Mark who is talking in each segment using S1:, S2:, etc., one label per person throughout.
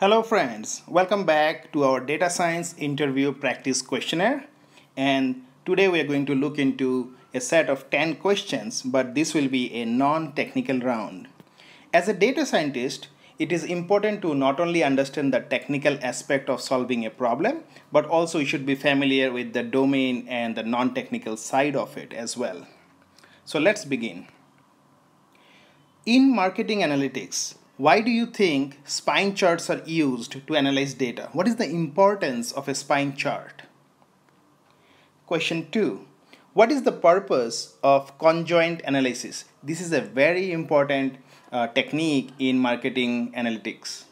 S1: Hello friends, welcome back to our data science interview practice questionnaire and today we are going to look into a set of 10 questions but this will be a non-technical round. As a data scientist, it is important to not only understand the technical aspect of solving a problem but also you should be familiar with the domain and the non-technical side of it as well. So let's begin. In marketing analytics, why do you think spine charts are used to analyze data? What is the importance of a spine chart? Question 2. What is the purpose of conjoint analysis? This is a very important uh, technique in marketing analytics.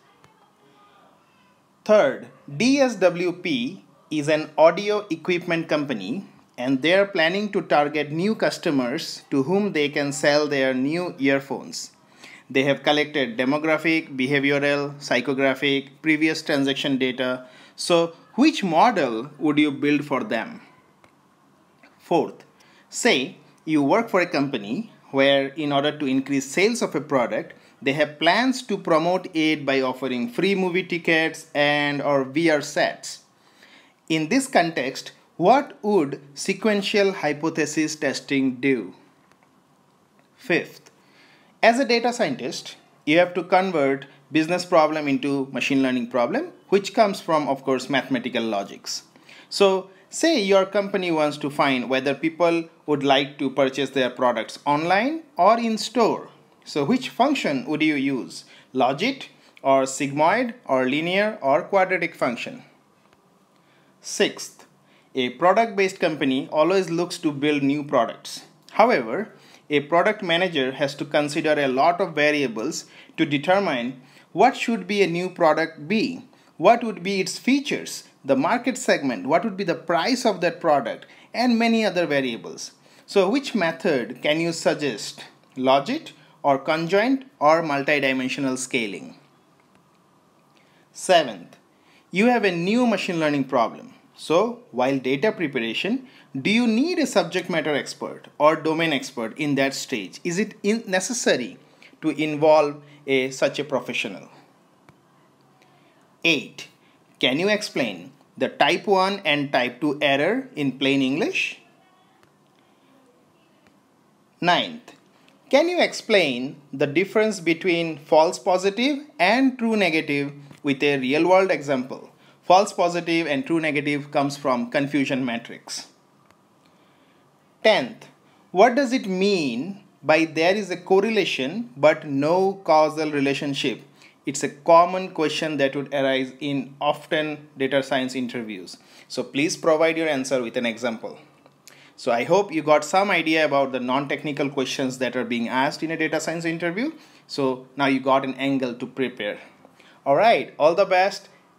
S1: Third, DSWP is an audio equipment company and they are planning to target new customers to whom they can sell their new earphones. They have collected demographic, behavioral, psychographic, previous transaction data. So, which model would you build for them? Fourth, say you work for a company where, in order to increase sales of a product, they have plans to promote it by offering free movie tickets and or VR sets. In this context, what would sequential hypothesis testing do? Fifth, as a data scientist, you have to convert business problem into machine learning problem, which comes from, of course, mathematical logics. So say your company wants to find whether people would like to purchase their products online or in store. So which function would you use? Logit or sigmoid or linear or quadratic function? Sixth, a product-based company always looks to build new products. However, a product manager has to consider a lot of variables to determine what should be a new product be, what would be its features, the market segment, what would be the price of that product, and many other variables. So which method can you suggest? Logit or conjoint or multidimensional scaling? Seventh, you have a new machine learning problem. So while data preparation, do you need a subject matter expert or domain expert in that stage? Is it necessary to involve a, such a professional? 8. Can you explain the type 1 and type 2 error in plain English? 9th. Can you explain the difference between false positive and true negative with a real world example? False positive and true negative comes from confusion matrix. Tenth, what does it mean by there is a correlation but no causal relationship? It's a common question that would arise in often data science interviews. So please provide your answer with an example. So I hope you got some idea about the non-technical questions that are being asked in a data science interview. So now you got an angle to prepare. All right, all the best